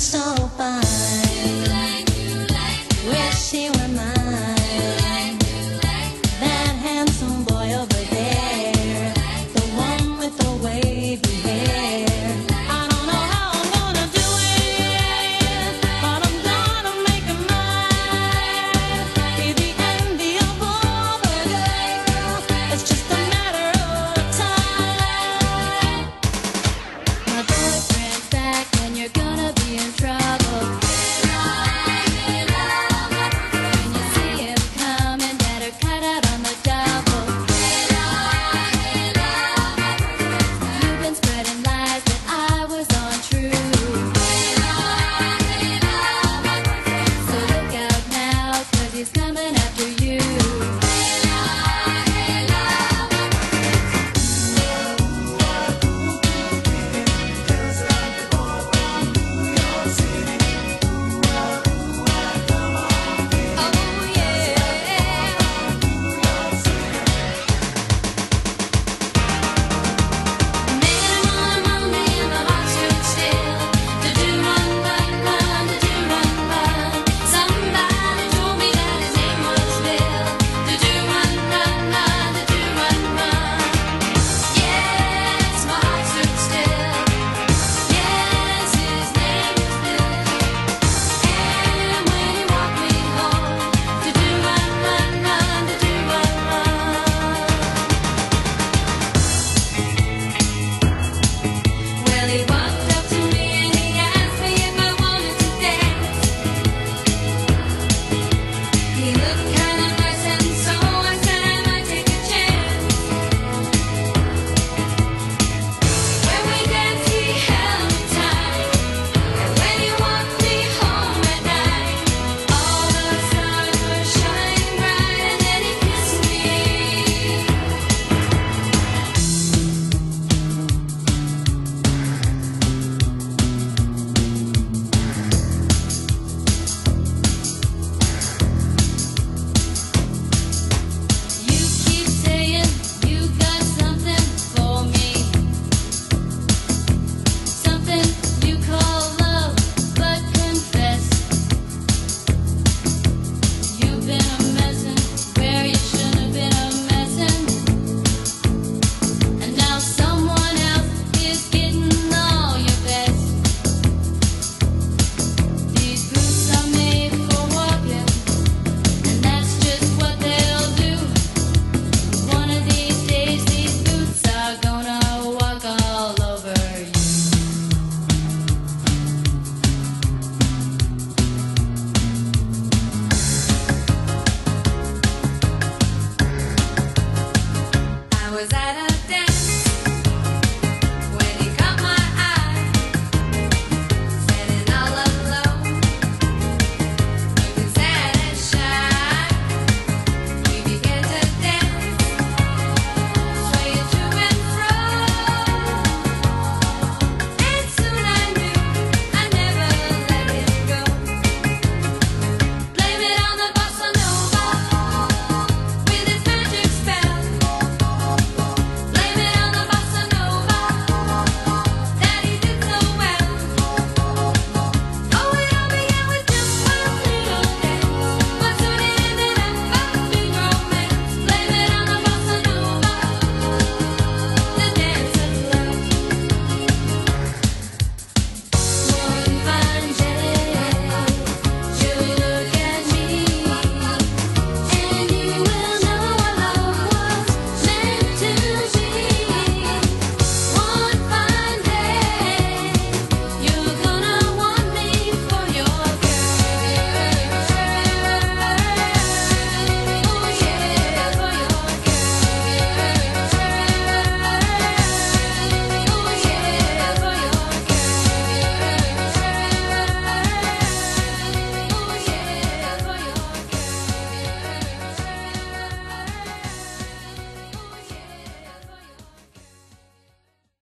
song.